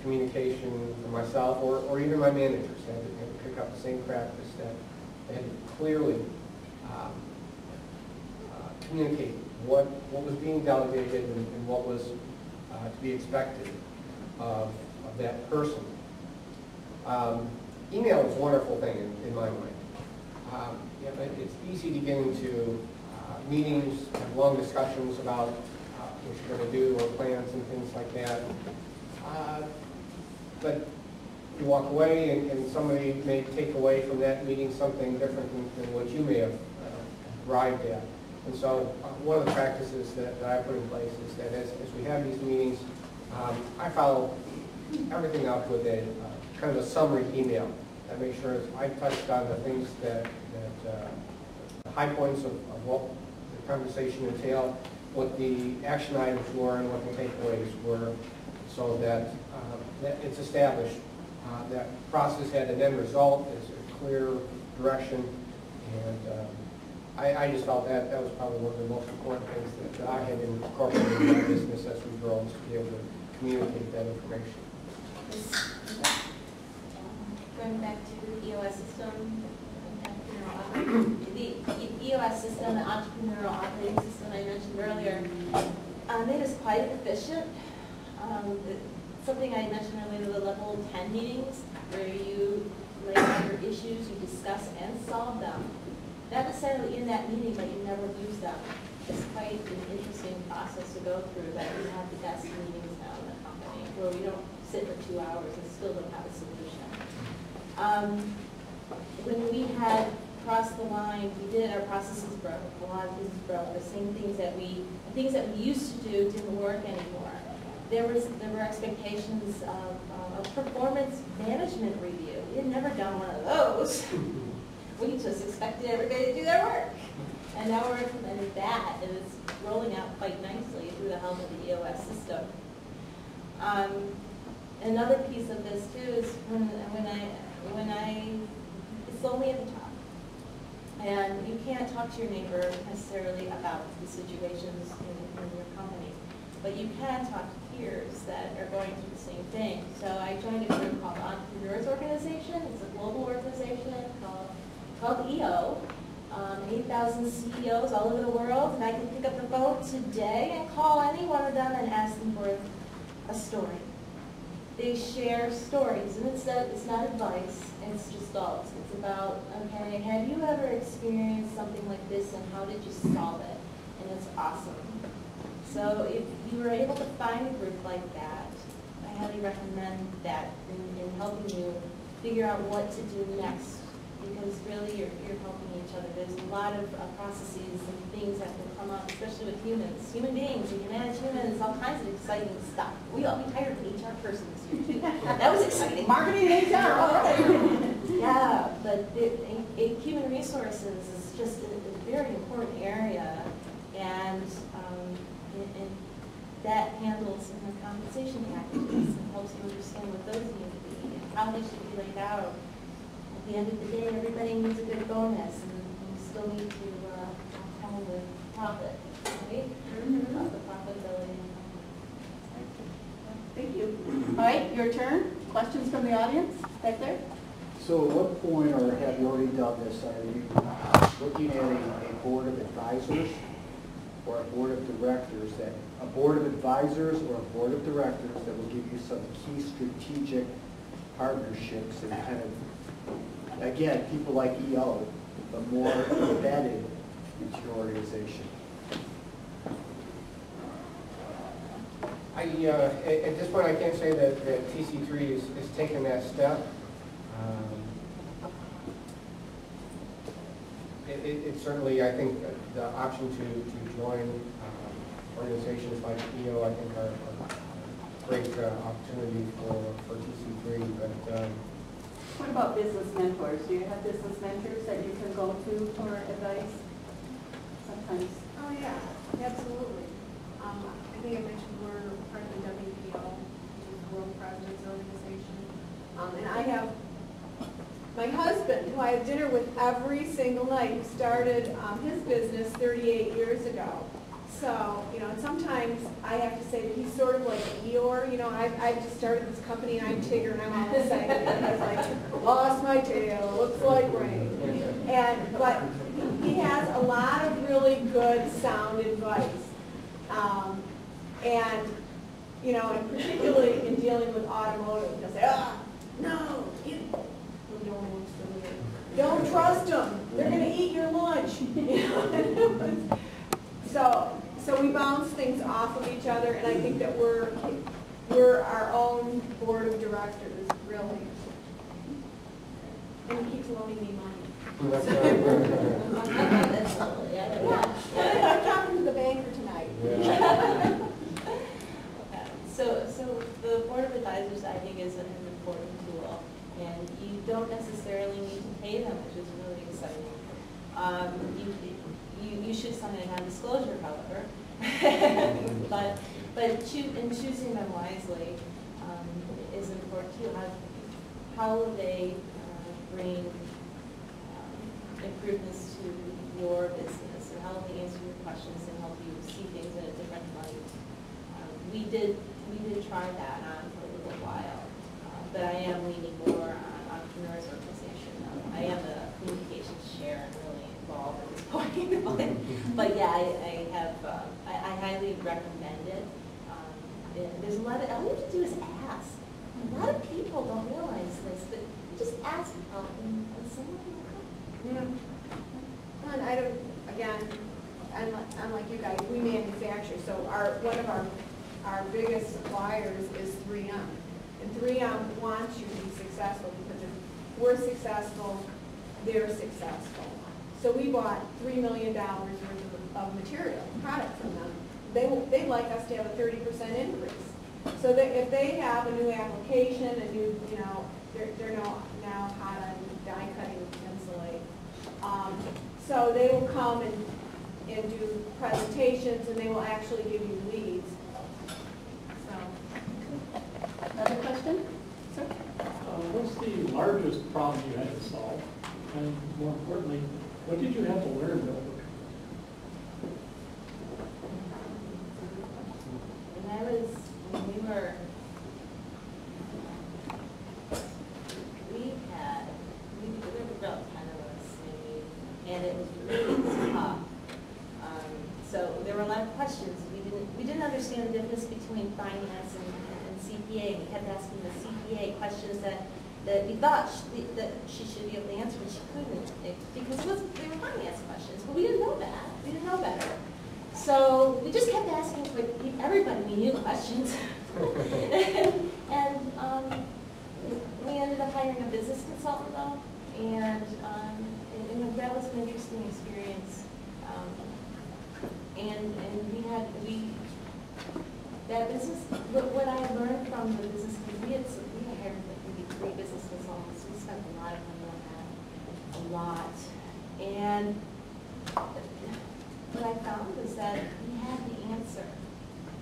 communication for myself or, or even my managers had to, had to pick up the same practice that they had to clearly um, uh, communicate what, what was being delegated and, and what was uh, to be expected of, of that person. Um, email is a wonderful thing in, in my mind. Um, yeah, it's easy to get into uh, meetings, have long discussions about uh, what you're going to do or plans and things like that. Uh, but you walk away and, and somebody may take away from that meeting something different than, than what you may have uh, arrived at. And so uh, one of the practices that, that I put in place is that as, as we have these meetings, um, I follow everything up with a uh, kind of a summary email. that makes sure I touched on the things that, that uh, the high points of, of what the conversation entailed, what the action items were, and what the takeaways were, so that, that it's established uh, that process had an end result, is a clear direction, and um, I, I just felt that that was probably one of the most important things that, that I had incorporated in my business as we grow, is to be able to communicate that information. Going back to the EOS system, the EOS system, the entrepreneurial operating system I mentioned earlier, uh, made us quite efficient. Um, the- Something I mentioned earlier, the level 10 meetings, where you lay out your issues, you discuss and solve them. Not necessarily in that meeting, but you never lose them. It's quite an interesting process to go through, that we have the best meetings now in the company, where we don't sit for two hours and still don't have a solution. Um, When we had crossed the line, we did, our processes broke, a lot of things broke, the same things that we, things that we used to do didn't work anymore. There was, there were expectations of, uh, a performance management review. We had never done one of those. We just expected everybody to do their work. And now we're implementing that, and it's rolling out quite nicely through the help of the EOS system. Um, Another piece of this too is when, when I, when I, it's lonely at the top. And you can't talk to your neighbor necessarily about the situations in, in your company. but you can talk to peers that are going through the same thing. So I joined a group called Entrepreneurs Organization, it's a global organization called, called EO, um, 8,000 CEOs all over the world, and I can pick up the phone today and call any one of them and ask them for a story. They share stories, and it's not, it's not advice, it's just thoughts. It's about, okay, have you ever experienced something like this, and how did you solve it? And it's awesome. So if you were able to find a group like that, I highly recommend that in, in helping you figure out what to do next. Because really, you're, you're helping each other. There's a lot of uh, processes and things that can come up, especially with humans. Human beings, you can manage humans, all kinds of exciting stuff. We all, we hired an HR person this year too. That was exciting. Marketing and HR. Yeah, but in- in human resources is just a, a very important area, and that handles some of the compensation packages, and helps you understand what those need to be, and how they should be laid out. At the end of the day, everybody needs a good bonus, and you still need to, uh, come with profit, right? Uh, The profitability. Thank you. All right, your turn. Questions from the audience, back there? So at what point, or have you already done this, are you looking at a, a board of advisors or a board of directors that, a board of advisors or a board of directors that will give you some key strategic partnerships and kind of, again, people like EO, but more embedded into your organization? I, uh, at, this point, I can't say that, that TC three is, is taking that step. Um, It, it it certainly, I think, the option to, to join, organizations like EO, I think are, are a great uh, opportunity for, for TC three, but, um, What about business mentors? Do you have business mentors that you can go to for advice? Sometimes. Oh, yeah, absolutely. Um, I think I mentioned we're part of the WPO, which is the World Presidents Organization. Um, and I have my husband, who I have dinner with every single night, who started, um, his business thirty-eight years ago. So, you know, and sometimes I have to say that he's sort of like Eeyore, you know, I've, I've just started this company and I'm Tigger and I'm all excited. And he's like, lost my tail, looks like rain. And, but he has a lot of really good sound advice. Um, and, you know, and particularly in dealing with automotive, he'll say, ah, no, to. Don't trust them, they're gonna eat your lunch. So, so we bounce things off of each other, and I think that we're, we're our own board of directors, really. And he keeps loaning me money. That's lovely, I don't know. I'm talking to the banker tonight. yeah. Okay, So, so the Board of Advisors, I think, is an important tool, and you don't necessarily need to pay them, which is really exciting. Um, you, you, you should sign a non-disclosure, however. But, but in choosing them wisely, um, is important too. How, how they, uh, bring, um, improvements to your business, and how they answer your questions and help you see things in a different light? Um, We did, we did try that on for a little while, uh, but I am leaning more on entrepreneurs organization. Um, I am a communications chair and really involved at this point. But- yeah, I, I have, uh, I I highly recommend it. Um, and There's a lot of, all you have to do is ask. A lot of people don't realize this, but just ask for help and someone will come. Yeah. And I don't, again, unlike, unlike you guys, we manufacture, so our, one of our, our biggest suppliers is 3M. And 3M wants you to be successful, because if we're successful, they're successful. So we bought $3 million worth of, of material, product from them. They, they'd like us to have a 30% increase. So that if they have a new application, a new, you know, they're, they're now, now hot on die cutting insulate. Um, So they will come and, and do presentations, and they will actually give you leads. So, Another question? Sir? Uh, What's the largest problem you had to solve? And more importantly, what did you have to learn, Bill? When I was, when we were, we had, we, were about ten of us maybe, and it was really tough. Um, so there were a lot of questions. We didn't, we didn't understand the difference between finance and, and CPA. We kept asking the CPA questions that that we thought she, that she should be able to answer, but she couldn't. Because it was, they were finance questions, but we didn't know that. We didn't know better. So we just kept asking like everybody we knew questions. And, um, we ended up hiring a business consultant though, and, um, and, and that was an interesting experience. Um, And, and we had, we, that business, what, what I learned from the business, we had, we had hired like maybe three business consultants, we spent a lot of money on that, a lot. And what I found was that we had the answer.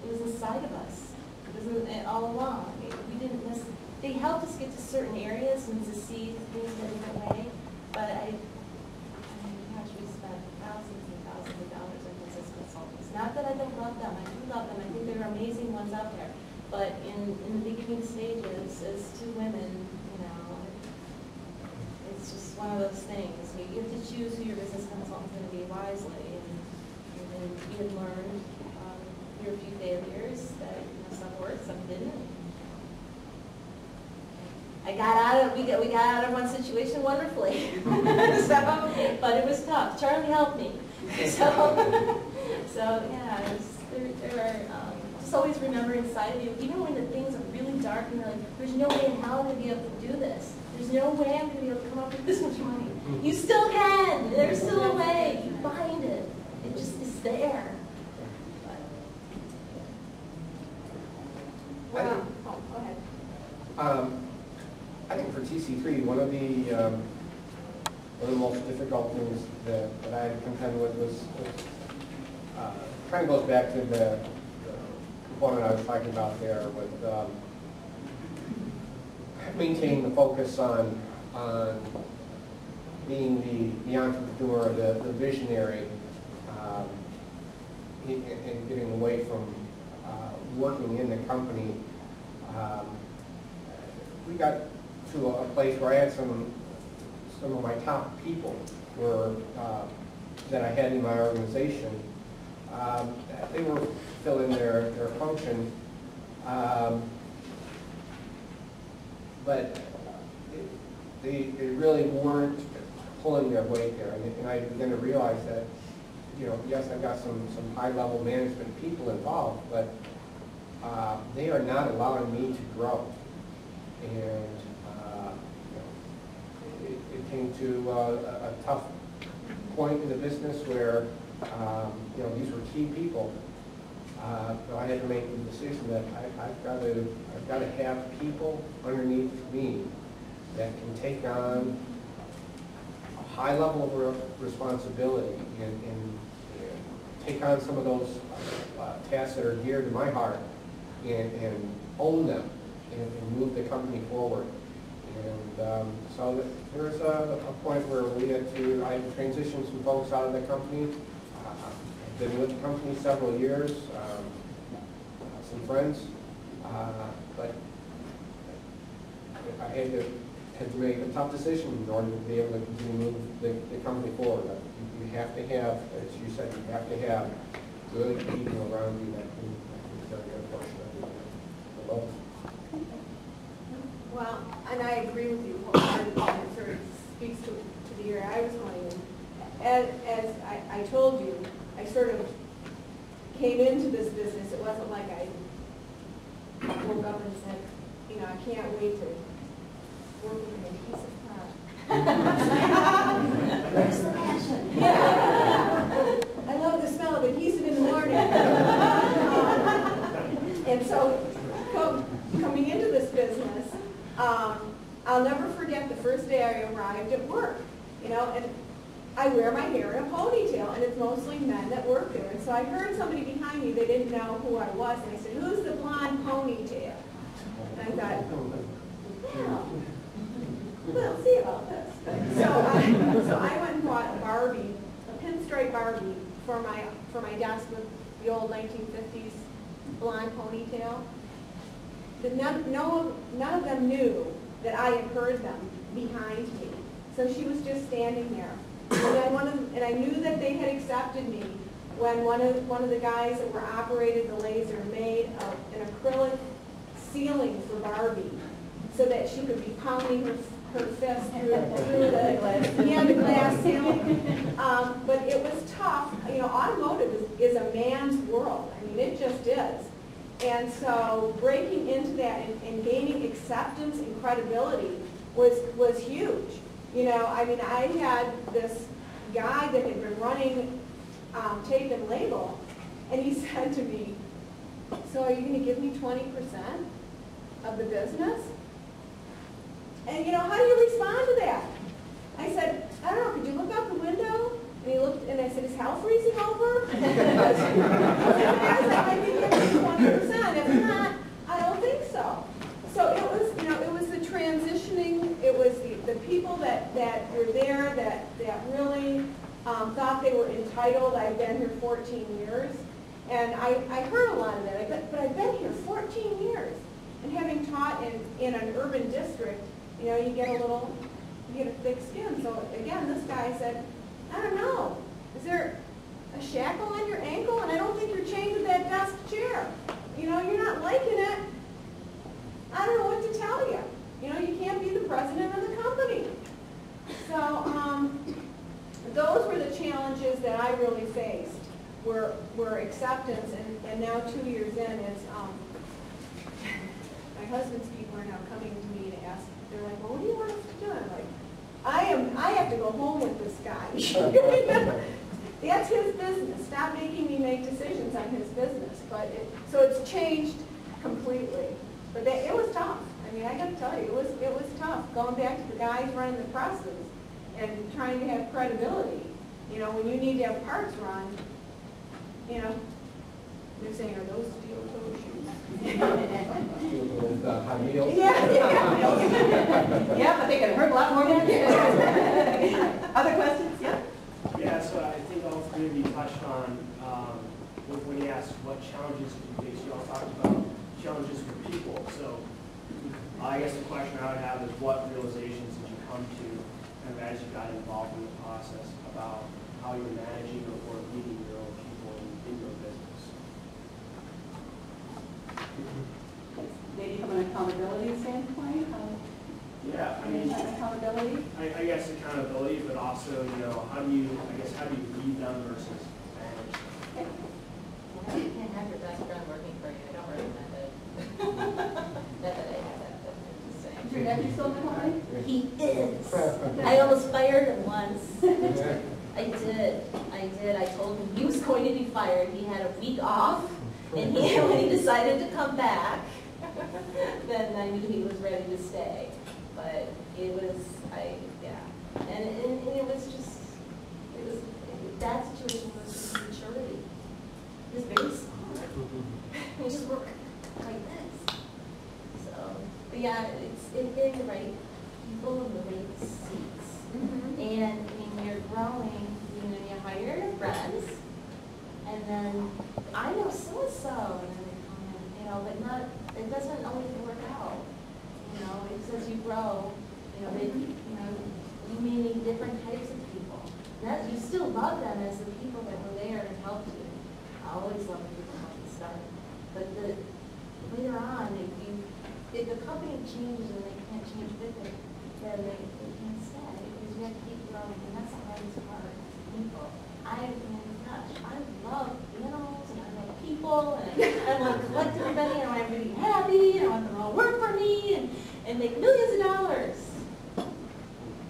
It was inside of us. It was all along. We didn't miss, they helped us get to certain areas and to see things in a different way. But I, I mean, gosh, we spent thousands and thousands of dollars on business consultants. Not that I don't love them, I do love them. I think there are amazing ones out there. But in, in the beginning stages, as two women, just one of those things. You you have to choose who your business consultant's going to be wisely. And and then you had learned um, through a few failures that you know, some worked, some didn't. I got out of, we got, we got out of one situation wonderfully. So, but it was tough. Charlie helped me. So, so yeah, there, there are, um, just always remember inside of you, even when the things are really dark and you're like, there's no way in hell I'm gonna be able to do this. There's no way I'm gonna be able to come up with this much money. You still can. There's still a way. You find it. It just is there. Well, oh, go ahead. Um, I think for TC3, one of the, um, one of the most difficult things that, that I had to contend with was, was, uh, kind of goes back to the the component I was talking about there with, um, maintaining the focus on, on being the, the entrepreneur, the, the visionary, um, and, and getting away from, uh, working in the company. Um, we got to a a place where I had some, some of my top people were, uh, that I had in my organization. Um, They were filling their, their function. um, But they, they really weren't pulling their weight there. And and I began to realize that, you know, yes, I've got some, some high-level management people involved, but uh, they are not allowing me to grow. And, uh, you know, it, it came to uh, a a tough point in the business where, um, you know, these were key people. Uh, So I had to make the decision that I, I've got to, I've got to have people underneath me that can take on a high level of re- responsibility and, and take on some of those uh, tasks that are dear to my heart and, and own them and, and move the company forward. And um, so th- there was a, a point where we had to, I transitioned some folks out of the company. Been with the company several years, um, some friends, uh, but I had to, had to make a tough decision in order to be able to continue move the, the company forward. You you have to have, as you said, you have to have good people around you that can, that can the, the. Well, and I agree with you wholeheartedly, it sort of speaks to, to the area I was going in. As, as I, I told you, I sort of came into this business, it wasn't like I woke up and said, you know, I can't wait to work with an adhesive product. Where's the passion? Yeah. I love the smell of adhesive in the morning. And so, co- coming into this business, um, I'll never forget the first day I arrived at work, you know, and I wear my hair in a ponytail, and it's mostly men that work there. And so I heard somebody behind me, they didn't know who I was, and they said, who's the blonde ponytail? And I thought, well, we'll see about this. So I, so I went and bought a Barbie, a pinstripe Barbie for my, for my desk with the old 1950s blonde ponytail. The none, no, none of them knew that I had heard them behind me. So she was just standing there. And then one of, and I knew that they had accepted me when one of, one of the guys that were operated the laser made a- an acrylic ceiling for Barbie so that she could be pounding her, her fist through, through the, yeah, the glass ceiling. Um, but it was tough, you know, automotive is, is a man's world, I mean, it just is. And so breaking into that and, and gaining acceptance and credibility was, was huge. You know, I mean, I had this guy that had been running um, tape and label, and he said to me, so are you gonna give me twenty percent of the business? And you know, how do you respond to that? I said, I don't know, could you look out the window? And he looked, and I said, is hell freezing over? I said, I give you twenty percent, if not, I don't think so. So it was, you know, it was the transitioning, it was the, the people that, that were there that, that really um, thought they were entitled. I've been here fourteen years, and I, I heard a lot of that, but I've been here fourteen years. And having taught in, in an urban district, you know, you get a little, you get a thick skin. So again, this guy said, I don't know, is there a shackle on your ankle? And I don't think you're chained to that desk chair. You know, you're not liking it. I don't know what to tell you. You know, you can't be the president of the company. So, um, those were the challenges that I really faced, were, were acceptance, and, and now two years in, it's, um, my husband's people are now coming to me to ask, they're like, well, what do you want us to do? I'm like, I am, I have to go home with this guy. That's his business, stop making me make decisions on his business, but it, so it's changed completely. But that, it was tough, I mean, I gotta tell you, it was, it was tough, going back to the guys running the presses and trying to have credibility. You know, when you need to have parts run, you know, they're saying, are those steel toe shoes? With uh, high heels. Yeah, yeah. Yeah, but they can hurt a lot more than that. Other questions? Yeah? Yeah, so I think all three of you touched on, um, when when you asked what challenges did you face, you all talked about challenges for people. So I guess the question I would have is what realizations did you come to kind of as you got involved in the process about how you're managing or leading your own people in, in your business? Maybe from an accountability standpoint, how, Yeah, I mean, accountability? I, I guess accountability, but also, you know, how do you, I guess, how do you lead them versus manage? You can't have your best friend working for you, I don't recommend it. Not that I have that, but I'm just saying. Is your still in the company? He is. I almost fired him once. I did, I did. I told him he was going to be fired. He had a week off, and he, when he decided to come back, then I knew he was ready to stay. But it was, I, yeah, and, and and it was just, it was, that situation was just maturity. He was very smart. Mm-hmm. We just work like this. So, but yeah, it's, it, getting the right people in the right seats. And when you're growing, you know, you hire your friends, and then, I know so-and-so, and then they come in, you know, but not, it doesn't always work out. You know, it's as you grow, you know, they, you know, you may need different types of people. And That, you still love them as the people that were there and helped you. I always love people at the start. But the, later on, if you, if the company changes and they can't change with it, then they, they can't stay, because you have to keep growing, and that's the hardest part, people. I, mean, gosh, I love animals, and I love people, and I, I want to collect everybody, and I want everybody to be happy, and I want them to all work for me, and, and make millions of dollars.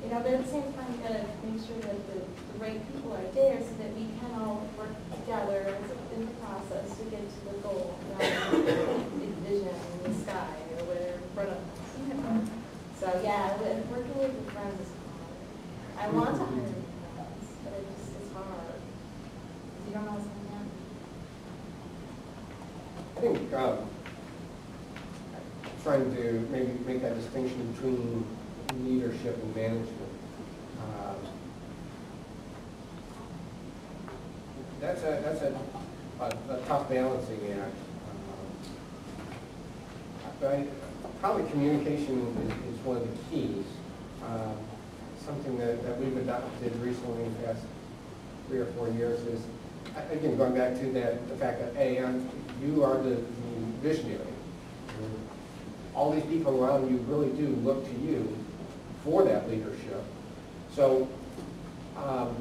You know, but at the same time, you gotta make sure that the, the right people are there, so that we can all work together as a- in the process to get to the goal, you know, big vision in the sky, or whatever in front of us. So, yeah, with- working with the friends is hard. I want to hire new friends, but it just is hard. 'Cause You don't know what's going to happen. I think, um, trying to maybe make that distinction between leadership and management. um, That's a, that's a, a a tough balancing act. Um, But probably communication is, is one of the keys. Um, Something that, that we've adopted recently in the past three or four years is, again, going back to that, the fact that, A, I'm- you are the visionary. All these people around you really do look to you for that leadership. So, um,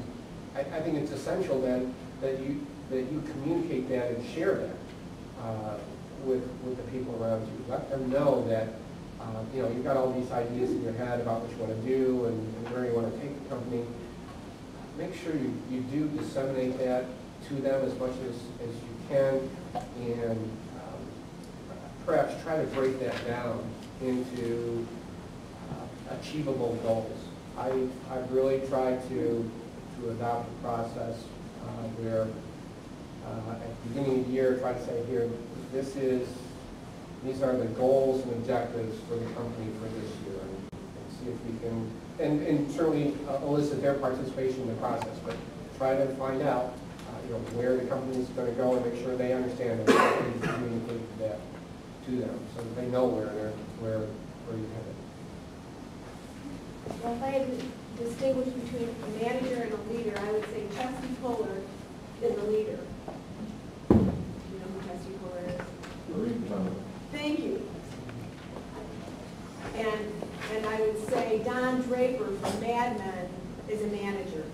I, I think it's essential then that you, that you communicate that and share that, uh, with, with the people around you. Let them know that, uh, you know, you've got all these ideas in your head about what you want to do and and where you want to take the company. Make sure you, you do disseminate that to them as much as, as you can and um, perhaps try to break that down into achievable goals. I, I've really tried to, to adopt a process uh, where uh, at the beginning of the year, try to say here, this is, these are the goals and objectives for the company for this year. And and see if we can, and, and certainly uh, elicit their participation in the process, but try to find out, uh, you know, where the company is going to go and make sure they understand and communicate that to them, so that they know where they're, where, where you're headed. Well, if I had to distinguish between a manager and a leader, I would say Chesty Puller is a leader. You know who Chesty Puller is? Thank you. And, and I would say Don Draper from Mad Men is a manager.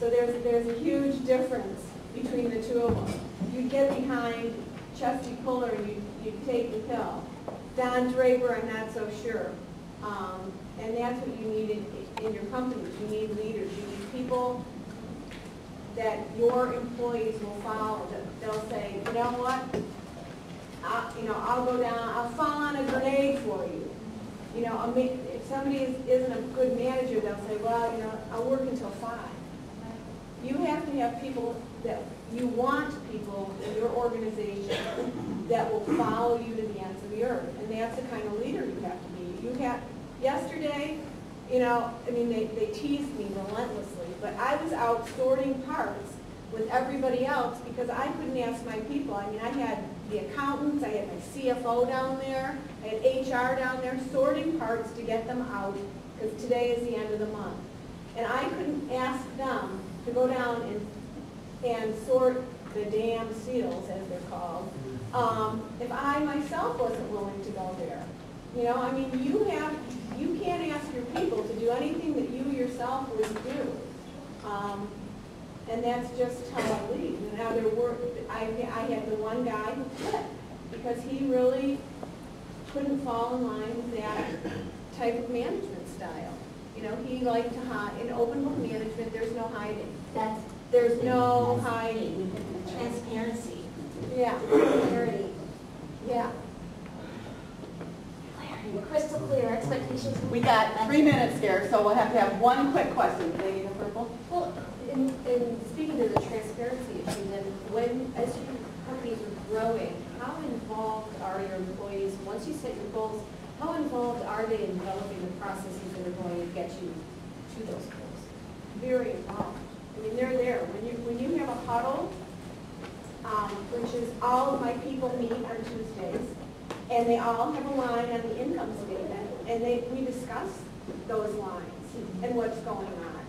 So there's, there's a huge difference between the two of them. You get behind Chesty Puller and you, you take the pill. Don Draper, I'm not so sure. Um, and that's what you need in, in your companies. You need leaders. You need people that your employees will follow. They'll say, you know what? I, you know, I'll go down, I'll fall on a grenade for you. You know, I mean, if somebody is, isn't a good manager, they'll say, well, you know, I'll work until five. You have to have people that, you want people in your organization that will follow you to the ends of the earth. And that's the kind of leader you have to be. You have, yesterday, you know, I mean, they, they teased me relentlessly, but I was out sorting parts with everybody else because I couldn't ask my people. I mean, I had the accountants, I had my CFO down there, I had HR down there sorting parts to get them out because today is the end of the month. And I couldn't ask them to go down and, and sort the damn seals, as they're called, um, if I myself wasn't willing to go there. You know, I mean, you have, you can't ask your people to do anything that you yourself wouldn't do. Um, and that's just how I lead. Now, there were, I, I had the one guy who quit because he really couldn't fall in line with that type of management style. You know, he liked to hide, in open book management, there's no hiding. That's There's no hiding. transparency, Yeah, clarity, yeah. Crystal clear expectations. We got three minutes here, so we'll have to have one quick question. Lady in purple? Well, in, in speaking to the transparency issue, then when, as your companies are growing, how involved are your employees, once you set your goals, how involved are they in developing the processes that are going to get you to those goals? very involved. I mean, they're there. When you, when you have a huddle, um, which is all of my people meet on Tuesdays, and they all have a line on the income statement, and they, we discuss those lines and what's going on.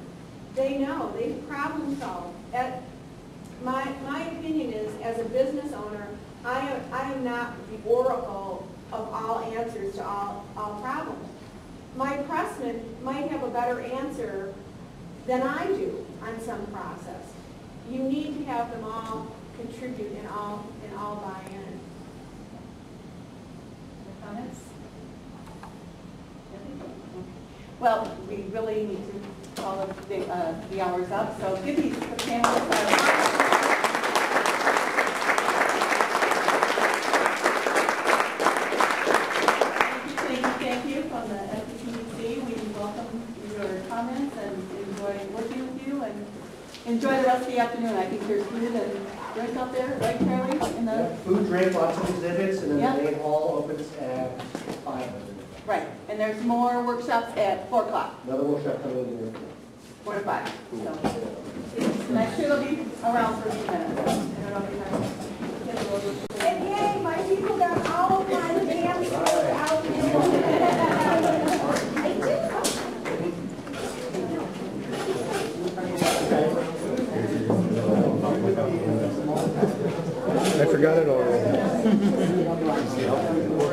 They know, they've problem solved. At, my, my opinion is, as a business owner, I am, I am not the oracle of all answers to all, all problems. My pressman might have a better answer than I do on some process. You need to have them all contribute and all, and all buy in. Comments? Well, we really need to call the, uh, the hours up, so give these panelists Thank you, thank you from the SBTDC. We welcome your comments and enjoy working with you and enjoy the rest of the afternoon. I think there's food and drink up there, right, Charlie? In the, Yeah, Food, drink, lots of exhibits, and then Yeah. the main hall opens at five. right, and there's more workshops at four o'clock, Another workshop coming in here. four to five. So, and I'm sure they'll be around for a few minutes. I don't know if you have- get a little- And yay, my people got all of my damn stuff out I forgot it all.